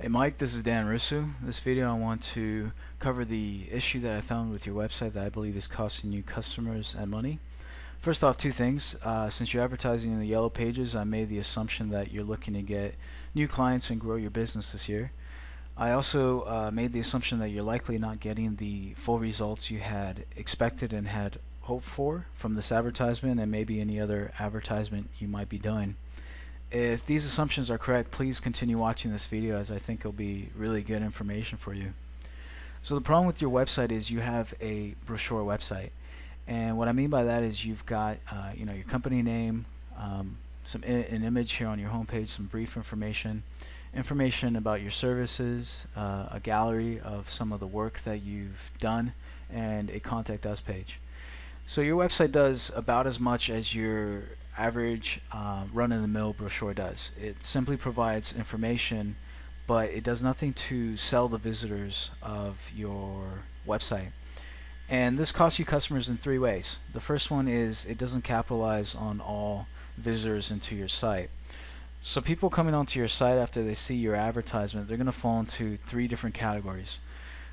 Hey Mike, this is Dan Russo. This video I want to cover the issue that I found with your website that I believe is costing you customers and money. First off, two things. Uh, since you're advertising in the yellow pages, I made the assumption that you're looking to get new clients and grow your business this year. I also uh, made the assumption that you're likely not getting the full results you had expected and had hoped for from this advertisement and maybe any other advertisement you might be doing. If these assumptions are correct, please continue watching this video as I think it'll be really good information for you. So the problem with your website is you have a brochure website. And what I mean by that is you've got uh, you know your company name, um, some an image here on your homepage, some brief information, information about your services, uh, a gallery of some of the work that you've done, and a contact us page. So your website does about as much as your average uh, run-of-the-mill brochure does. It simply provides information, but it does nothing to sell the visitors of your website. And this costs you customers in three ways. The first one is it doesn't capitalize on all visitors into your site. So people coming onto your site after they see your advertisement, they're going to fall into three different categories.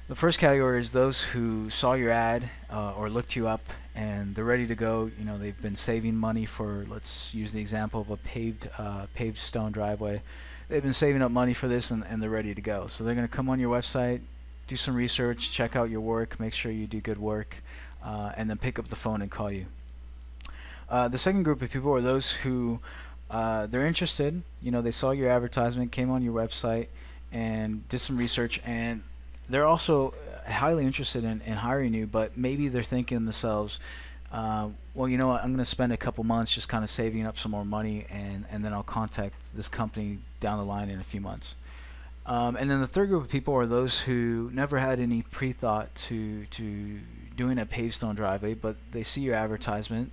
The first category is those who saw your ad uh, or looked you up and they're ready to go. You know, they've been saving money for, let's use the example of a paved, uh, paved stone driveway. They've been saving up money for this and, and they're ready to go. So they're going to come on your website, do some research, check out your work, make sure you do good work, uh, and then pick up the phone and call you. Uh, the second group of people are those who uh, they're interested. You know, they saw your advertisement, came on your website, and did some research, and they're also highly interested in, in hiring you, but maybe they're thinking themselves, uh, well, you know what, I'm going to spend a couple months just kind of saving up some more money, and, and then I'll contact this company down the line in a few months. Um, and then the third group of people are those who never had any pre-thought to to doing a paved stone driveway, but they see your advertisement,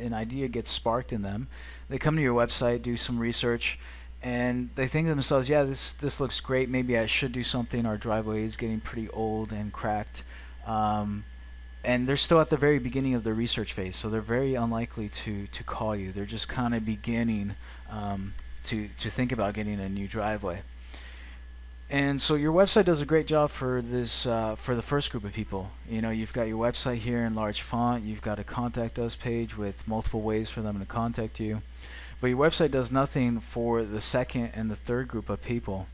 an idea gets sparked in them. They come to your website, do some research, and they think to themselves, yeah, this this looks great. Maybe I should do something. Our driveway is getting pretty old and cracked. Um, and they're still at the very beginning of their research phase, so they're very unlikely to to call you. They're just kind of beginning um, to to think about getting a new driveway. And so your website does a great job for this uh, for the first group of people. You know, you've got your website here in large font. You've got a contact us page with multiple ways for them to contact you. But your website does nothing for the second and the third group of people.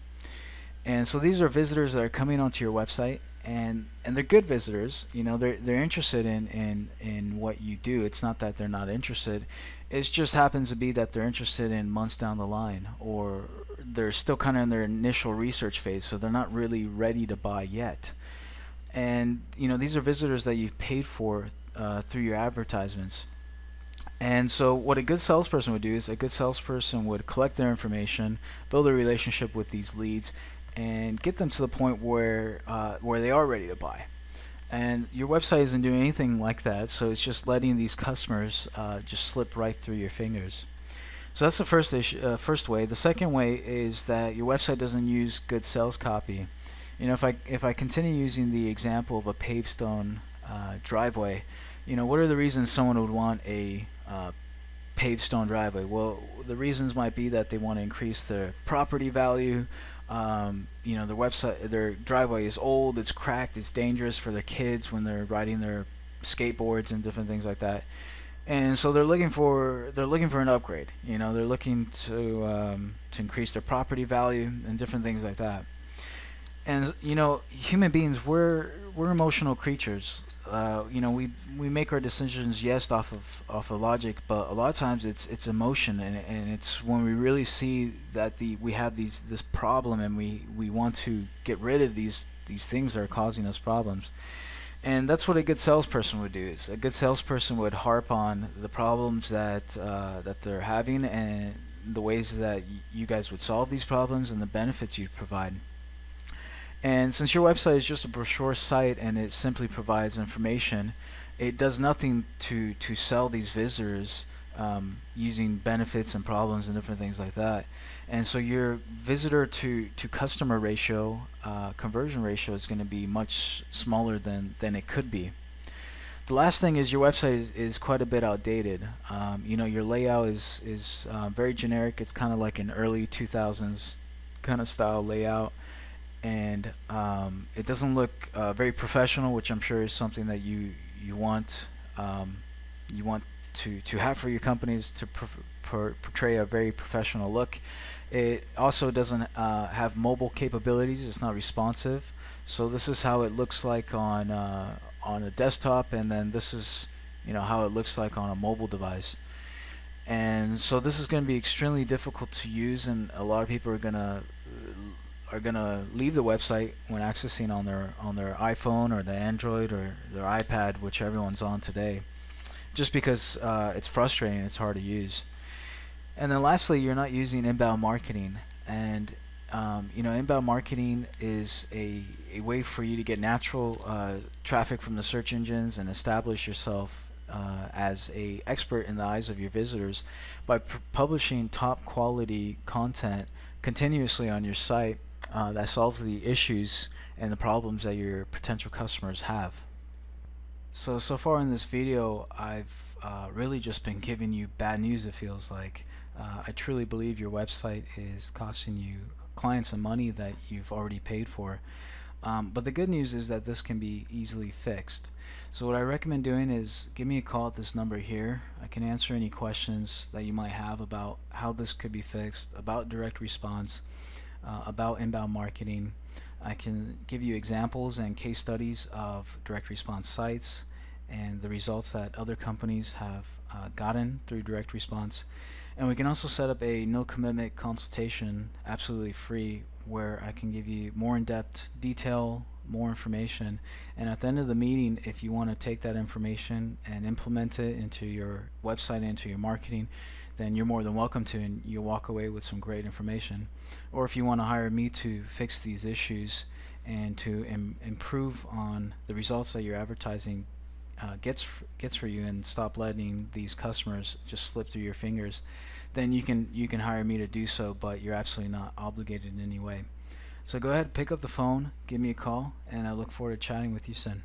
And so these are visitors that are coming onto your website and and they're good visitors. You know, they're they're interested in in in what you do. It's not that they're not interested. It just happens to be that they're interested in months down the line or they're still kind of in their initial research phase, so they're not really ready to buy yet. And you know, these are visitors that you've paid for uh, through your advertisements. And so what a good salesperson would do is a good salesperson would collect their information, build a relationship with these leads, and get them to the point where uh, where they are ready to buy. And your website isn't doing anything like that, so it's just letting these customers uh, just slip right through your fingers. So that's the first issue, uh, first way. The second way is that your website doesn't use good sales copy. You know, if I if I continue using the example of a paved stone uh, driveway, you know, what are the reasons someone would want a uh, paved stone driveway? Well, the reasons might be that they want to increase their property value. Um, you know, their website, their driveway is old, it's cracked, it's dangerous for their kids when they're riding their skateboards and different things like that. And so they're looking for they're looking for an upgrade. You know, they're looking to um, to increase their property value and different things like that. And you know, human beings, we're we're emotional creatures uh, you know, we we make our decisions yes off of off of logic, but a lot of times it's it's emotion, and and it's when we really see that the we have these this problem, and we we want to get rid of these these things that are causing us problems. And that's what a good salesperson would do. Is a good salesperson would harp on the problems that uh, that they're having and the ways that you guys would solve these problems and the benefits you'd provide. And since your website is just a brochure site and it simply provides information, it does nothing to, to sell these visitors um, using benefits and problems and different things like that. And so your visitor to, to customer ratio, uh, conversion ratio is going to be much smaller than, than it could be. The last thing is your website is, is quite a bit outdated. Um, you know, your layout is, is uh, very generic. It's kind of like an early 2000s kind of style layout and um, it doesn't look uh, very professional which I'm sure is something that you you want um, you want to to have for your companies to portray a very professional look. It also doesn't uh, have mobile capabilities. It's not responsive. So this is how it looks like on uh, on a desktop and then this is you know how it looks like on a mobile device. And so this is going to be extremely difficult to use and a lot of people are going to are going to leave the website when accessing on their on their iPhone or the Android or their iPad which everyone's on today just because uh, it's frustrating it's hard to use. And then lastly you're not using inbound marketing. And um, you know inbound marketing is a, a way for you to get natural uh, traffic from the search engines and establish yourself uh, as a expert in the eyes of your visitors by publishing top quality content continuously on your site uh, that solves the issues and the problems that your potential customers have. So, so far in this video, I've uh, really just been giving you bad news it feels like. Uh, I truly believe your website is costing you clients some money that you've already paid for. Um, but the good news is that this can be easily fixed. So what I recommend doing is give me a call at this number here. I can answer any questions that you might have about how this could be fixed, about direct response, uh, about inbound marketing. I can give you examples and case studies of direct response sites and the results that other companies have uh, gotten through direct response. And we can also set up a no commitment consultation absolutely free where I can give you more in-depth detail, more information, and at the end of the meeting, if you want to take that information and implement it into your website, into your marketing, then you're more than welcome to, and you'll walk away with some great information. Or if you want to hire me to fix these issues and to Im improve on the results that your advertising uh, gets gets for you, and stop letting these customers just slip through your fingers, then you can you can hire me to do so, but you're absolutely not obligated in any way. So go ahead, pick up the phone, give me a call, and I look forward to chatting with you soon.